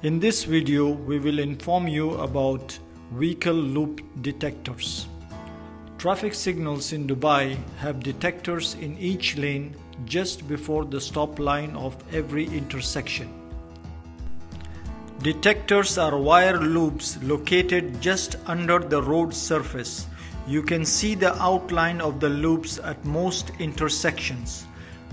In this video, we will inform you about vehicle loop detectors. Traffic signals in Dubai have detectors in each lane just before the stop line of every intersection. Detectors are wire loops located just under the road surface. You can see the outline of the loops at most intersections.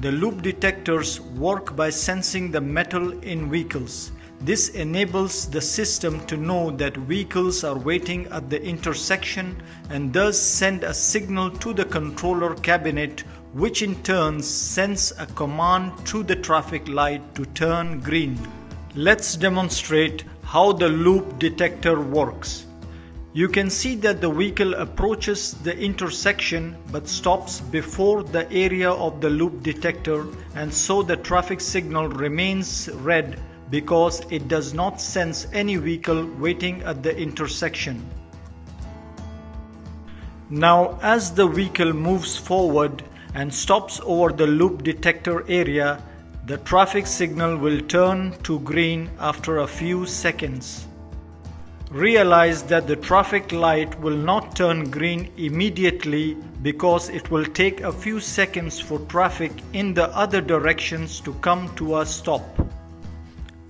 The loop detectors work by sensing the metal in vehicles. This enables the system to know that vehicles are waiting at the intersection and thus send a signal to the controller cabinet which in turn sends a command to the traffic light to turn green. Let's demonstrate how the loop detector works. You can see that the vehicle approaches the intersection but stops before the area of the loop detector and so the traffic signal remains red because it does not sense any vehicle waiting at the intersection. Now as the vehicle moves forward and stops over the loop detector area, the traffic signal will turn to green after a few seconds. Realize that the traffic light will not turn green immediately because it will take a few seconds for traffic in the other directions to come to a stop.